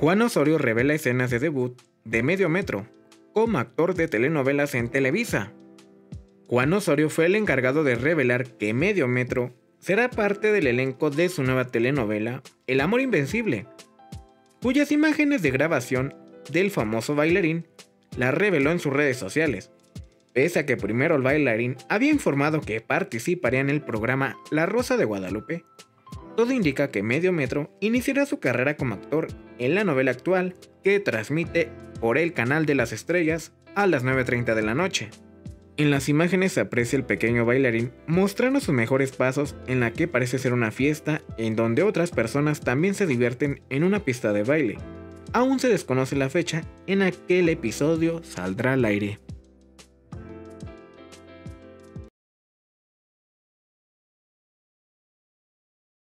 Juan Osorio revela escenas de debut de medio metro como actor de telenovelas en Televisa. Juan Osorio fue el encargado de revelar que Medio Metro será parte del elenco de su nueva telenovela El Amor Invencible, cuyas imágenes de grabación del famoso bailarín la reveló en sus redes sociales. Pese a que primero el bailarín había informado que participaría en el programa La Rosa de Guadalupe, todo indica que Medio Metro iniciará su carrera como actor en la novela actual que transmite por el canal de las estrellas a las 9.30 de la noche. En las imágenes se aprecia el pequeño bailarín mostrando sus mejores pasos en la que parece ser una fiesta en donde otras personas también se divierten en una pista de baile. Aún se desconoce la fecha en aquel episodio saldrá al aire.